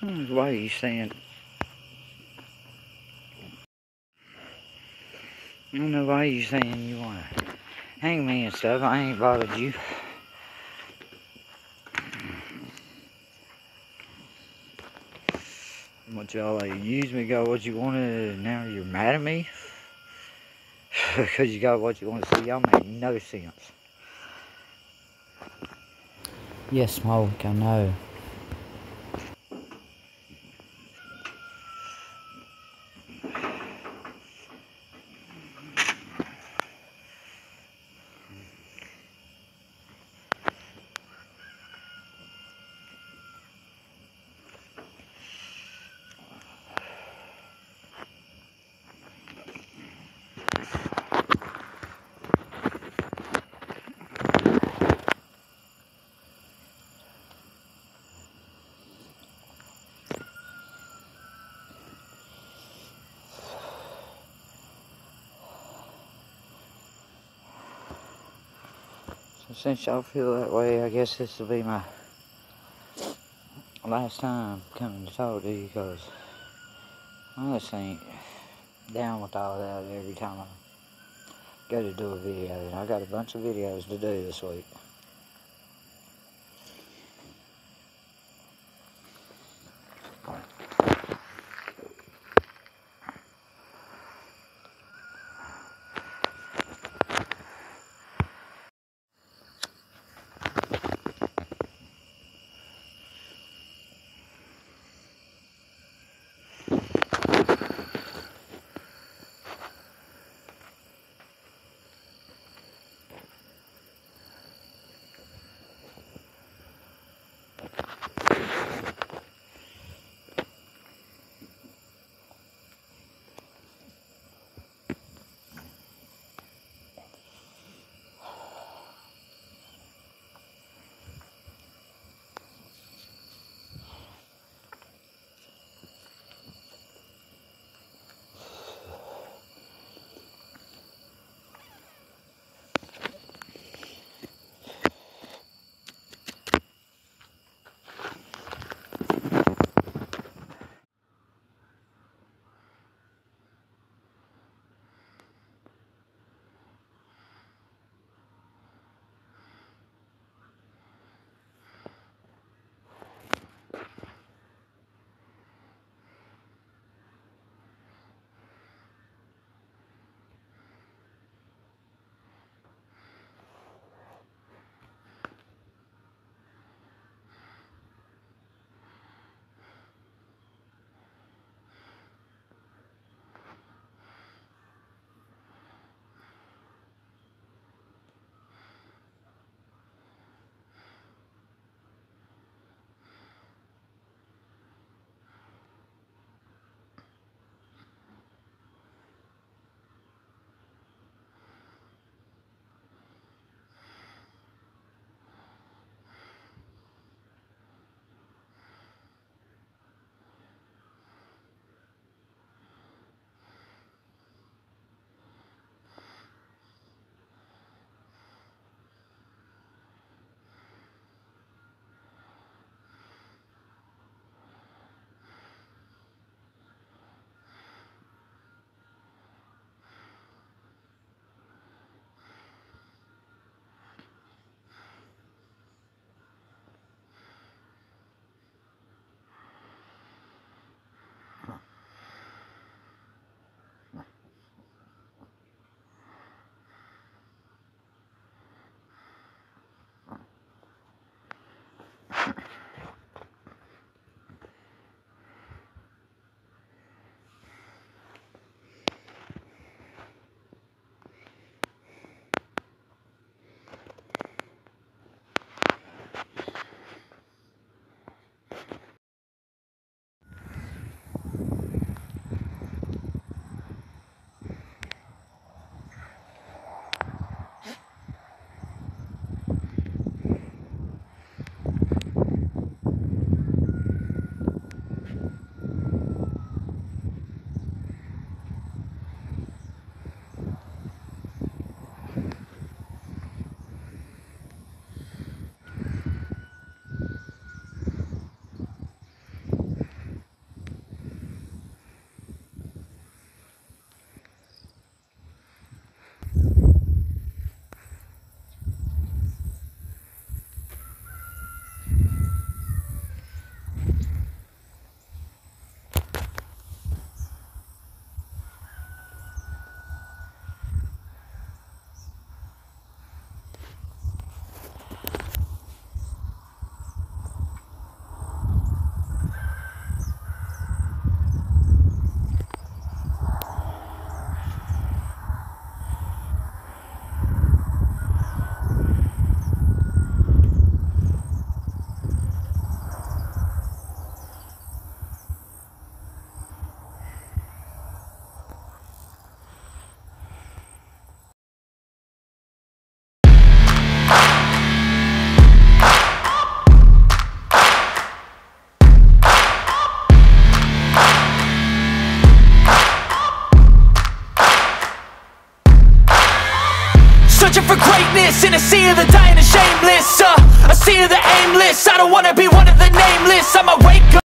Why are you saying? I don't know why you saying you wanna hang me and stuff. I ain't bothered you. What y'all like use me got what you wanted and now you're mad at me? Because you got what you want to see. Y'all make no sense. Yes, Smoke, I know. Since y'all feel that way, I guess this will be my last time coming to talk to you because I just ain't down with all that every time I go to do a video. And I got a bunch of videos to do this week. Greatness in a sea of the dying and shameless uh, A sea of the aimless. I don't wanna be one of the nameless. Wake up